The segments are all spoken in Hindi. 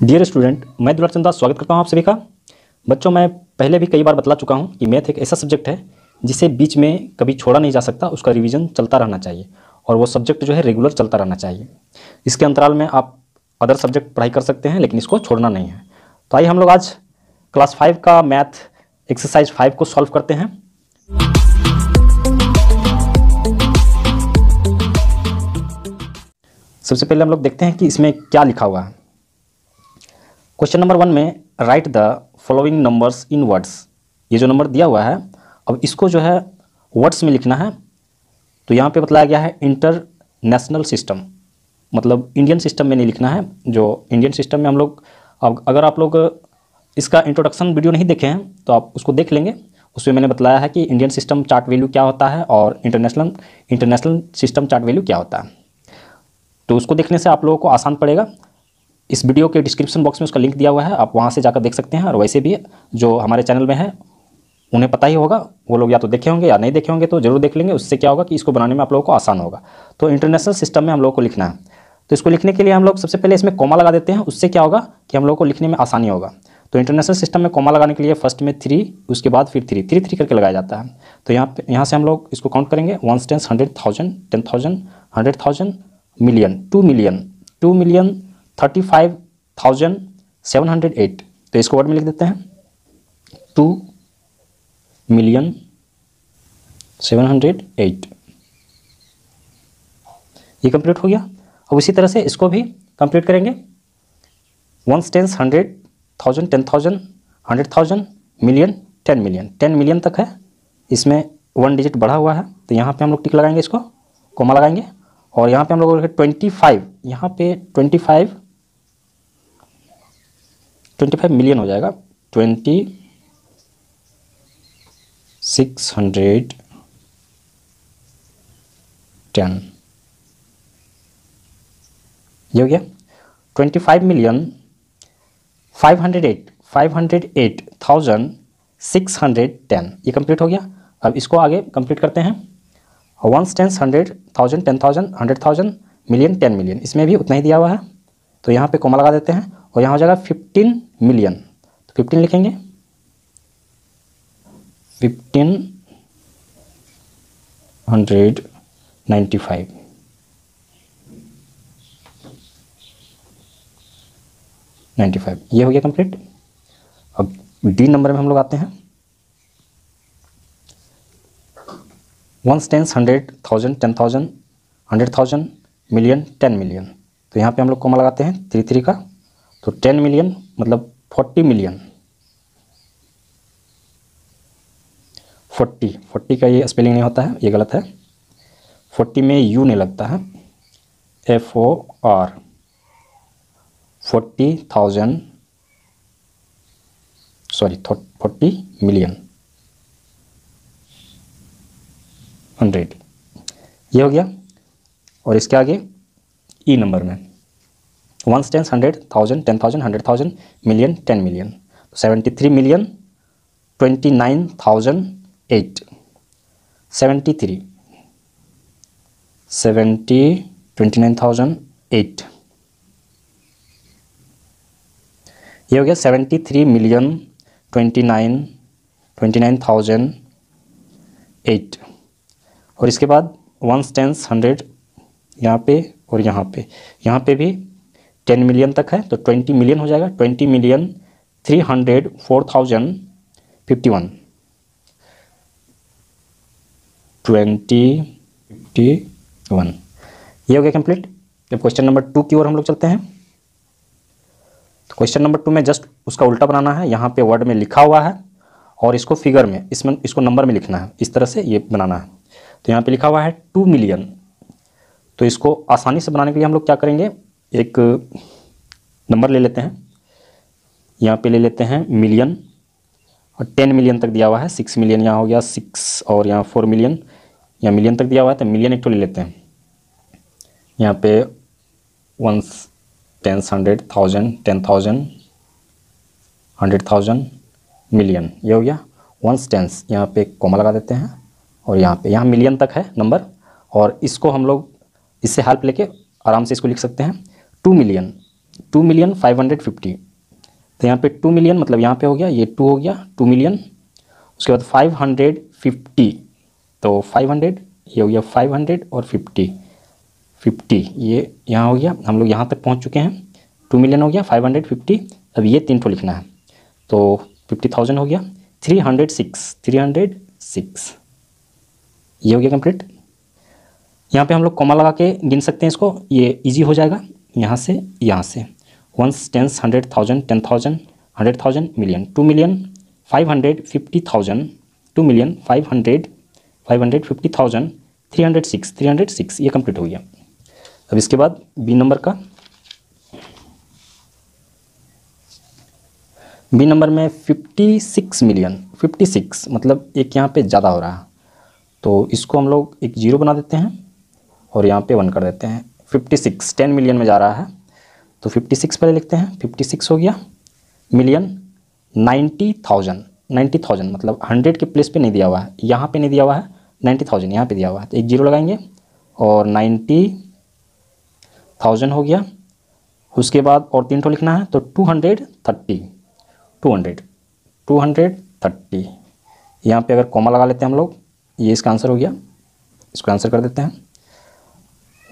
डियर स्टूडेंट मैं दुलार चंदा स्वागत करता हूँ आप सभी का। बच्चों, मैं पहले भी कई बार बतला चुका हूँ कि मैथ एक ऐसा सब्जेक्ट है जिसे बीच में कभी छोड़ा नहीं जा सकता, उसका रिवीजन चलता रहना चाहिए और वो सब्जेक्ट जो है रेगुलर चलता रहना चाहिए। इसके अंतराल में आप अदर सब्जेक्ट पढ़ाई कर सकते हैं, लेकिन इसको छोड़ना नहीं है। तो आइए हम लोग आज क्लास फाइव का मैथ एक्सरसाइज फाइव को सॉल्व करते हैं। सबसे पहले हम लोग देखते हैं कि इसमें क्या लिखा हुआ है। क्वेश्चन नंबर वन में write the following numbers in words ये जो नंबर दिया हुआ है, अब इसको जो है वर्ड्स में लिखना है। तो यहाँ पे बताया गया है इंटरनेशनल सिस्टम मतलब इंडियन सिस्टम में नहीं लिखना है, जो इंडियन सिस्टम में हम लोग, अब अगर आप लोग इसका इंट्रोडक्शन वीडियो नहीं देखे हैं तो आप उसको देख लेंगे। उसमें मैंने बताया है कि इंडियन सिस्टम चार्ट वैल्यू क्या होता है और international international system chart value क्या होता है। तो उसको देखने से आप लोगों को आसान पड़ेगा। इस वीडियो के डिस्क्रिप्शन बॉक्स में उसका लिंक दिया हुआ है, आप वहाँ से जाकर देख सकते हैं। और वैसे भी जो हमारे चैनल में है, उन्हें पता ही होगा, वो लोग या तो देखे होंगे या नहीं देखे होंगे तो ज़रूर देख लेंगे। उससे क्या होगा कि इसको बनाने में आप लोगों को आसान होगा। तो इंटरनेशनल सिस्टम में हम लोगों को लिखना है। तो इसको लिखने के लिए हम लोग सबसे पहले इसमें कोमा लगा देते हैं। उससे क्या होगा कि हम लोग को लिखने में आसानी होगा। तो इंटरनेशनल सिस्टम में कोमा लगाने के लिए फ़र्स्ट में थ्री उसके बाद फिर थ्री थ्री थ्री करके लगाया जाता है। तो यहाँ पे, यहाँ से हम लोग इसको काउंट करेंगे। One tens hundred thousand ten thousand hundred thousand million two million two million thirty five thousand seven hundred eight. तो इसको वर्ड में लिख देते हैं। Two million seven hundred eight. ये कंप्लीट हो गया। अब उसी तरह से इसको भी कंप्लीट करेंगे। One tens hundred thousand ten thousand hundred thousand million ten million ten million तक है। इसमें वन डिजिट बढ़ा हुआ है। तो यहाँ पे हम लोग टिक लगाएँगे इसको। कोमा लगाएँगे। और यहाँ पे हम लोग ट्वेंटी फाइव यहाँ पे twenty five twenty five million हो जाएगा। ट्वेंटी सिक्स हंड्रेड टेन ये हो गया। Twenty five million five hundred eight five hundred eight thousand six hundred ten ये कंप्लीट हो गया। अब इसको आगे कंप्लीट करते हैं। One tens hundred thousand ten thousand hundred thousand million ten million इसमें भी उतना ही दिया हुआ है। तो यहाँ पे कोमा लगा देते हैं। और यहाँ हो जाएगा फिफ्टीन मिलियन तो फिफ्टीन लिखेंगे। Fifteen hundred ninety five ninety five ये हो गया कंप्लीट अब डी नंबर में हम लोग आते हैं। One tens hundred thousand ten thousand hundred thousand million ten million तो यहाँ पे हम लोग कोमा लगाते हैं थ्री थ्री का। तो टेन मिलियन मतलब फोर्टी मिलियन। फोर्टी फोर्टी का ये स्पेलिंग नहीं होता है, ये गलत है। फोर्टी में यू नहीं लगता है। F O R forty thousand, sorry forty million. Hundred. ये हो गया। और इसके आगे ई नंबर में। One tens hundred thousand ten thousand hundred thousand million ten million seventy three million twenty nine thousand eight seventy three seventy twenty nine thousand eight ये हो गया seventy three million twenty nine twenty nine thousand eight और इसके बाद वन टेंस हंड्रेड यहाँ पे और यहाँ पे। यहाँ पे भी टेन मिलियन तक है तो ट्वेंटी मिलियन हो जाएगा, twenty million three hundred four thousand fifty one. Twenty fifty one. ये हो गया कंप्लीट जब क्वेश्चन नंबर टू की ओर हम लोग चलते हैं तो क्वेश्चन नंबर टू में जस्ट उसका उल्टा बनाना है, यहाँ पे वर्ड में लिखा हुआ है, और इसको फिगर में, इसमें, इसको नंबर में लिखना है, इस तरह से ये बनाना है। तो यहाँ पे लिखा हुआ है टू मिलियन तो इसको आसानी से बनाने के लिए हम लोग क्या करेंगे एक, नंबर ले लेते हैं। यहाँ पे ले लेते हैं मिलियन और टेन मिलियन तक दिया हुआ है। सिक्स मिलियन यहाँ हो गया सिक्स और यहाँ फोर मिलियन यहाँ मिलियन तक दिया हुआ है तो मिलियन एक तो ले लेते हैं। यहाँ पे one tens hundred thousand ten thousand hundred thousand million ये हो गया वन टेंस यहाँ पे कोमा लगा देते हैं और यहाँ पे, यहाँ मिलियन तक है नंबर और इसको हम लोग इससे हेल्प लेके आराम से इसको लिख सकते हैं। Two million two million five hundred fifty तो यहाँ पे टू मिलियन मतलब यहाँ पे हो गया, ये टू हो गया टू मिलियन उसके बाद फाइव हंड्रेड फिफ्टी तो फाइव हंड्रेड ये हो गया फाइव हंड्रेड और फिफ्टी फिफ्टी ये यहाँ हो गया, हम लोग यहाँ तक पहुँच चुके हैं। टू मिलियन हो गया फाइव हंड्रेड फिफ्टी अब ये तीन ठो लिखना है। तो फिफ्टी थाउज़ेंड हो गया three hundred six three hundred six ये हो गया कंप्लीट यहाँ पे हम लोग कॉमा लगा के गिन सकते हैं इसको, ये इजी हो जाएगा। यहाँ से यहाँ से। Ones tens hundred thousand ten thousand hundred thousand million two million five hundred fifty thousand two million five hundred five hundred fifty thousand three hundred six three hundred six ये कंप्लीट हो गया। अब इसके बाद बी नंबर का। बी नंबर में fifty six million fifty six मतलब एक यहाँ पे ज़्यादा हो रहा है। तो इसको हम लोग एक ज़ीरो बना देते हैं और यहाँ पे वन कर देते हैं। फिफ्टी सिक्स टेन मिलियन में जा रहा है। तो फिफ्टी सिक्स पहले लिखते हैं। फिफ्टी सिक्स हो गया। Million ninety thousand ninety thousand मतलब हंड्रेड के प्लेस पे नहीं दिया हुआ है। यहाँ पे नहीं दिया हुआ है। नाइन्टी थाउज़ेंड यहाँ पे दिया हुआ है। तो एक ज़ीरो लगाएँगे और नाइन्टी थाउज़ेंड हो गया। उसके बाद और तीन ठो लिखना है। तो two hundred thirty two hundred two hundred thirty यहाँ पर अगर कॉमा लगा लेते हैं हम लोग, ये इसका आंसर हो गया। इसको आंसर कर देते हैं।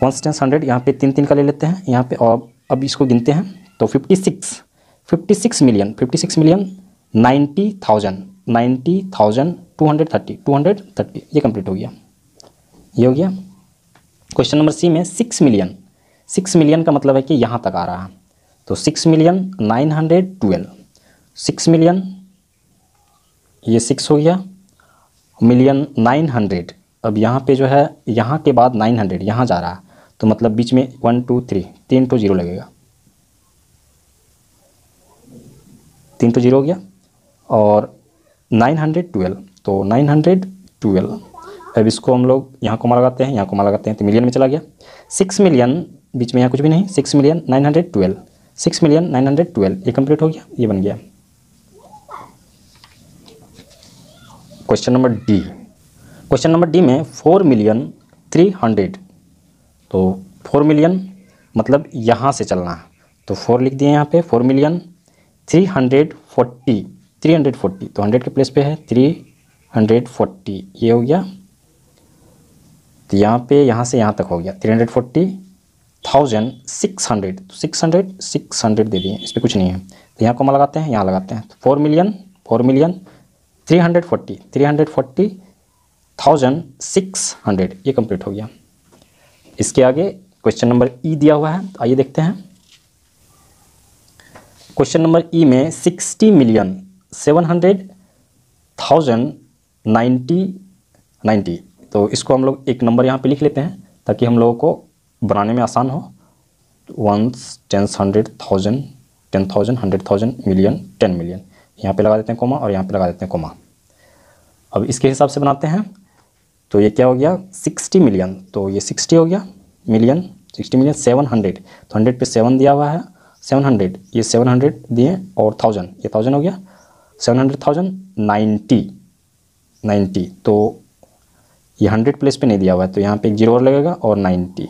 वन टेंस हंड्रेड यहाँ पे तीन तीन का ले लेते हैं। यहाँ पे और अब इसको गिनते हैं तो fifty six fifty six million fifty six million ninety thousand ninety thousand two hundred thirty two hundred thirty ये कंप्लीट हो गया। ये हो गया। क्वेश्चन नंबर सी में सिक्स मिलियन सिक्स मिलियन का मतलब है कि यहाँ तक आ रहा है। तो six million nine hundred twelve six million ये सिक्स हो गया। मिलियन नाइन हंड्रेड अब यहाँ पे जो है, यहाँ के बाद नाइन हंड्रेड यहाँ जा रहा है। तो मतलब बीच में वन, टू, थ्री, तीन टू ज़ीरो लगेगा। तीन टू ज़ीरो हो गया और नाइन हंड्रेड ट्वेल्व तो नाइन हंड्रेड ट्वेल्व। अब इसको हम लोग यहाँ कोमा लगाते हैं, यहाँ कोमा लगाते हैं तो मिलियन में चला गया। सिक्स मिलियन, बीच में यहाँ कुछ भी नहीं, six million nine hundred twelve. Six million nine hundred twelve, ये कंप्लीट हो गया, ये बन गया। Question number D question number D में फोर मिलियन थ्री हंड्रेड तो फोर मिलियन मतलब यहाँ से चलना है। तो फोर लिख दिए यहाँ पे, four million, three hundred forty, three hundred forty. तो हंड्रेड के प्लेस पे है, थ्री हंड्रेड फोर्टी। ये हो गया। तो यहाँ पे, यहाँ से यहाँ तक हो गया। Three hundred forty, thousand six hundred. तो सिक्स हंड्रेड सिक्स हंड्रेड दे दिए। इस पर कुछ नहीं है। तो यहाँ कमा लगाते हैं, यहाँ लगाते हैं। तो four million four million, three hundred forty, three hundred forty, thousand six hundred. ये कंप्लीट हो गया। इसके आगे क्वेश्चन नंबर ई दिया हुआ है तो आइए देखते हैं। क्वेश्चन नंबर ई में sixty million seven hundred thousand ninety ninety तो इसको हम लोग एक नंबर यहाँ पे लिख लेते हैं, ताकि हम लोगों को बनाने में आसान हो। Ones tens hundred thousand ten thousand hundred thousand million ten million यहाँ पे लगा देते हैं कोमा और यहाँ पे लगा देते हैं कोमा अब इसके हिसाब से बनाते हैं। तो ये क्या हो गया? Sixty million. तो ये सिक्सटी हो गया। Million. Sixty million, seven hundred. तो हंड्रेड पे सेवन दिया हुआ है। Seven hundred. ये सेवन हंड्रेड दिए और थाउज़ेंड। ये थाउज़ेंड हो गया। Seven hundred thousand ninety ninety तो ये हंड्रेड प्लेस पे नहीं दिया हुआ है। तो यहाँ पे एक ज़ीरो और लगेगा और नाइन्टी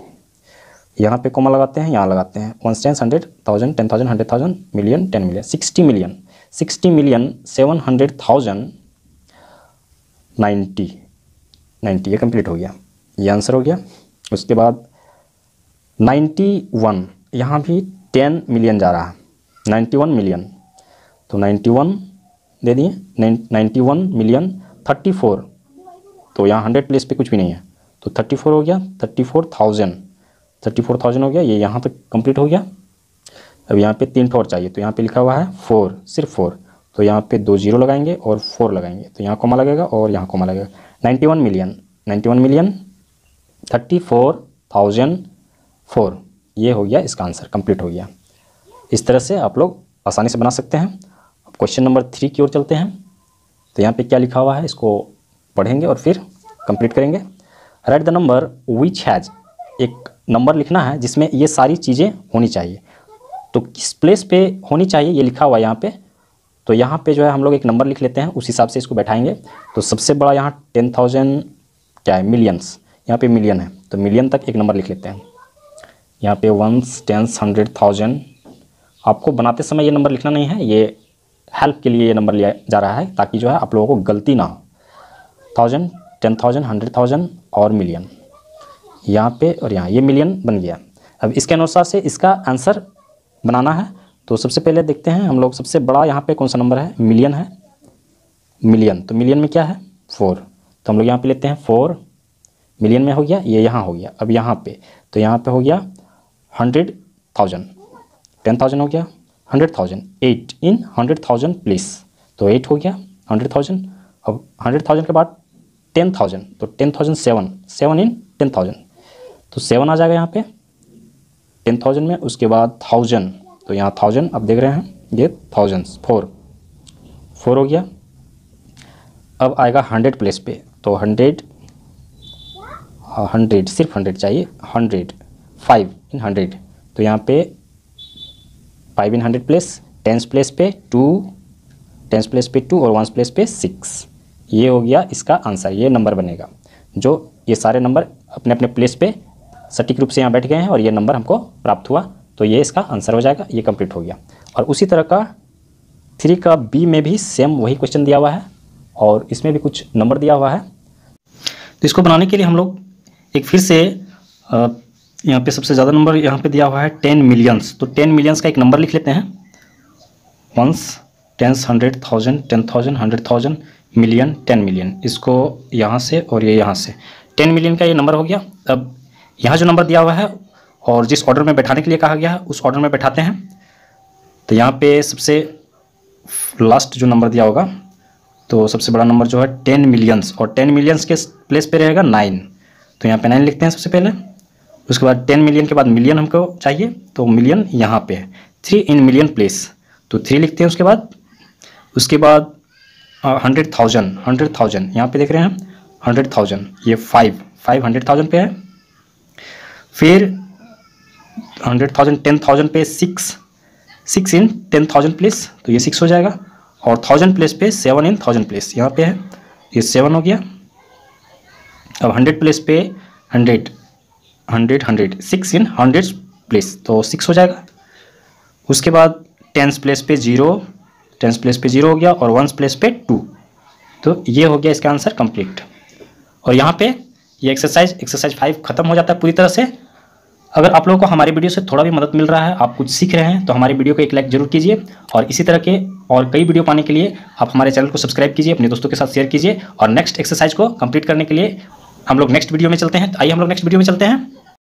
यहाँ पे कोमा लगाते हैं, यहाँ लगाते हैं। One tens hundred thousand, ten thousand, hundred thousand, million, ten million, sixty million. Sixty million, seven hundred thousand ninety ninety ये कंप्लीट हो गया। ये आंसर हो गया। उसके बाद नाइन्टी वन, यहाँ भी टेन मिलियन जा रहा है। Ninety one million. तो नाइन्टी वन दे दिए। Ninety one million thirty four. तो यहाँ हंड्रेड प्लेस पे कुछ भी नहीं है। तो थर्टी फोर हो गया। Thirty four thousand. Thirty four thousand हो गया। ये यहाँ तक कंप्लीट हो गया। अब यहाँ पे तीन ठोर चाहिए। तो यहाँ पे लिखा हुआ है फोर, सिर्फ़ फोर। तो यहाँ पे दो ज़ीरो लगाएँगे और फोर लगाएँगे। तो यहाँ कोमा लगेगा और यहाँ कोमा लगेगा। Ninety one million, ninety one million, thirty four thousand four. ये हो गया इसका आंसर, कंप्लीट हो गया। इस तरह से आप लोग आसानी से बना सकते हैं। अब क्वेश्चन नंबर थ्री की ओर चलते हैं। तो यहाँ पे क्या लिखा हुआ है, इसको पढ़ेंगे और फिर कंप्लीट करेंगे। Write the number which has एक नंबर लिखना है जिसमें ये सारी चीज़ें होनी चाहिए। तो किस प्लेस पे होनी चाहिए, ये लिखा हुआ है यहाँ पे। तो यहाँ पे जो है हम लोग एक नंबर लिख लेते हैं, उस हिसाब से इसको बैठाएँगे। तो सबसे बड़ा यहाँ टेन थाउज़ेंड क्या है? मिलियंस। यहाँ पे मिलियन है तो मिलियन तक एक नंबर लिख लेते हैं। यहाँ पे वंस टेंस हंड्रेड थाउज़ेंड आपको बनाते समय ये नंबर लिखना नहीं है, ये हेल्प के लिए ये नंबर लिया जा रहा है, ताकि जो है आप लोगों को गलती ना हो। Thousand ten thousand hundred thousand और मिलियन। यहाँ पे और यहाँ, ये मिलियन बन गया। अब इसके अनुसार से इसका आंसर बनाना है। तो सबसे पहले देखते हैं, हम लोग सबसे बड़ा यहाँ पे कौन सा नंबर है? मिलियन है। मिलियन तो मिलियन में क्या है? फोर तो हम लोग यहाँ पे लेते हैं फोर मिलियन में हो गया, ये यहाँ हो गया। अब यहाँ पे तो यहाँ पे हो गया हंड्रेड थाउज़ेंड टेन थाउज़ेंड हो गया hundred thousand eight in hundred thousand place तो एट हो गया हंड्रेड थाउज़ेंड अब हंड्रेड थाउज़ेंड के बाद टेन थाउज़ेंड तो ten thousand seven seven in ten thousand तो सेवन आ जाएगा यहाँ पे। टेन थाउज़ेंड में, उसके बाद थाउज़ेंड तो यहाँ थाउज़ेंड आप देख रहे हैं, ये थाउज़ेंड फोर फोर हो गया। अब आएगा हंड्रेड प्लेस पे तो हंड्रेड हंड्रेड सिर्फ़ हंड्रेड चाहिए हंड्रेड फाइव इन हंड्रेड तो यहाँ पे five in hundred place tens place पे टू टेंस प्लेस पे टू और वंस प्लेस पे सिक्स ये हो गया इसका आंसर ये नंबर बनेगा। जो ये सारे नंबर अपने अपने प्लेस पे सटीक रूप से यहाँ बैठ गए हैं और ये नंबर हमको प्राप्त हुआ। तो ये इसका आंसर हो जाएगा, ये कंप्लीट हो गया। और उसी तरह का थ्री का बी में भी सेम वही क्वेश्चन दिया हुआ है और इसमें भी कुछ नंबर दिया हुआ है। तो इसको बनाने के लिए हम लोग एक फिर से यहाँ पे सबसे ज़्यादा नंबर यहाँ पे दिया हुआ है टेन मिलियंस तो टेन मिलियंस का एक नंबर लिख लेते हैं। Ones tens hundred thousand ten thousand hundred thousand million ten million इसको यहाँ से और ये यहाँ से। टेन मिलियन का ये नंबर हो गया। अब यहाँ जो नंबर दिया हुआ है और जिस ऑर्डर में बैठाने के लिए कहा गया है, उस ऑर्डर में बैठाते हैं। तो यहाँ पे सबसे लास्ट जो नंबर दिया होगा तो सबसे बड़ा नंबर जो है टेन मिलियंस और टेन मिलियंस के प्लेस पे रहेगा नाइन तो यहाँ पे नाइन लिखते हैं सबसे पहले। उसके बाद टेन मिलियन के बाद मिलियन हमको चाहिए तो मिलियन यहाँ पे है। थ्री इन मिलियन प्लेस तो थ्री लिखते हैं उसके बाद। उसके बाद हंड्रेड थाउज़ेंड हंड्रेड थाउज़ेंड यहाँ पे देख रहे हैं हंड्रेड थाउज़ेंड ये फाइव फाइव हंड्रेड थाउज़ेंड पे है। फिर हंड्रेड थाउज़ेंड, टेन थाउज़ेंड पे six six in, ten thousand place तो ये सिक्स हो जाएगा। और थाउज़ेंड प्लेस पे सेवन इन, थाउज़ेंड प्लेस, यहाँ पे है। ये सेवन हो गया। अब हंड्रेड प्लेस पे hundred hundred hundred, six in, hundred place तो सिक्स हो जाएगा। उसके बाद टेंस प्लेस पे ज़ीरो, टेंस प्लेस पे ज़ीरो हो गया, और वंस प्लेस पे टू। तो ये हो गया इसका आंसर कंप्लीट। और यहाँ पे ये एक्सरसाइज एक्सरसाइज फाइव खत्म हो जाता है पूरी तरह से। अगर आप लोगों को हमारी वीडियो से थोड़ा भी मदद मिल रहा है, आप कुछ सीख रहे हैं तो हमारी वीडियो को एक लाइक ज़रूर कीजिए और इसी तरह के और कई वीडियो पाने के लिए आप हमारे चैनल को सब्सक्राइब कीजिए, अपने दोस्तों के साथ शेयर कीजिए और नेक्स्ट एक्सरसाइज को कंप्लीट करने के लिए हम लोग नेक्स्ट वीडियो में चलते हैं। तो आइए हम लोग नेक्स्ट वीडियो में चलते हैं।